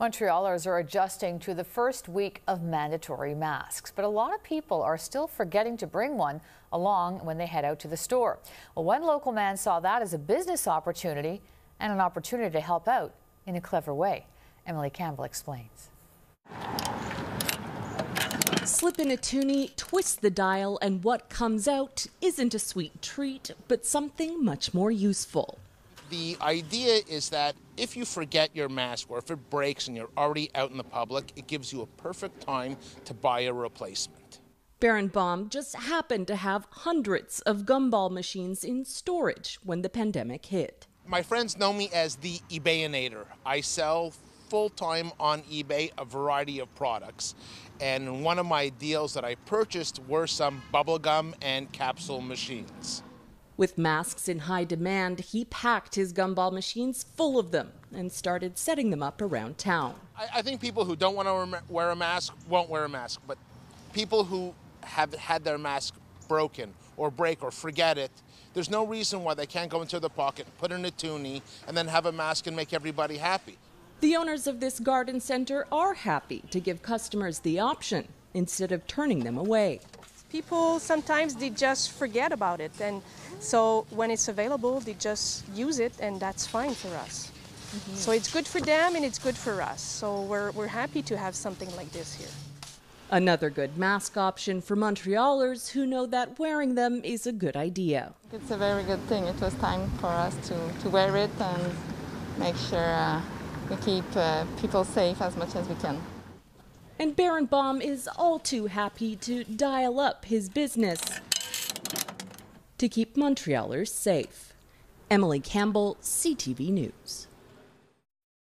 Montrealers are adjusting to the first week of mandatory masks, but a lot of people are still forgetting to bring one along when they head out to the store. Well, one local man saw that as a business opportunity and an opportunity to help out in a clever way. Emily Campbell explains. Slip in a toonie, twist the dial, and what comes out isn't a sweet treat, but something much more useful. The idea is that if you forget your mask or if it breaks and you're already out in the public, it gives you a perfect time to buy a replacement. Baron Baum just happened to have hundreds of gumball machines in storage when the pandemic hit. My friends know me as the eBayinator. I sell full time on eBay a variety of products. And one of my deals that I purchased were some bubblegum and capsule machines. With masks in high demand, he packed his gumball machines full of them and started setting them up around town. I, I think people who don't want to wear a mask won't wear a mask, but people who have had their mask broken or break or forget it, there's no reason why they can't go into the pocket, put in a toonie, and then have a mask and make everybody happy. The owners of this garden center are happy to give customers the option instead of turning them away. People sometimes they just forget about it and so when it's available they just use it and that's fine for us. Mm-hmm. So it's good for them and it's good for us. So we're, we're happy to have something like this here. Another good mask option for Montrealers who know that wearing them is a good idea. It's a very good thing. It was time for us to, to wear it and make sure uh, we keep uh, people safe as much as we can. And Baron Baum is all too happy to dial up his business to keep Montrealers safe. Emily Campbell, CTV News.